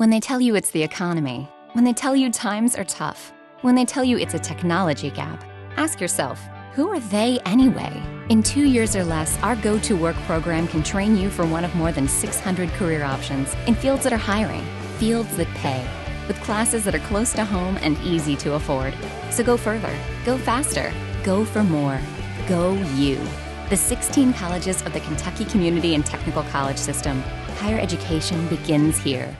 When they tell you it's the economy, when they tell you times are tough, when they tell you it's a technology gap, ask yourself, who are they anyway? In two years or less, our Go2Work program can train you for one of more than 600 career options in fields that are hiring, fields that pay, with classes that are close to home and easy to afford. So go further, go faster, go for more. Go you. The 16 colleges of the Kentucky Community and Technical College System. Higher education begins here.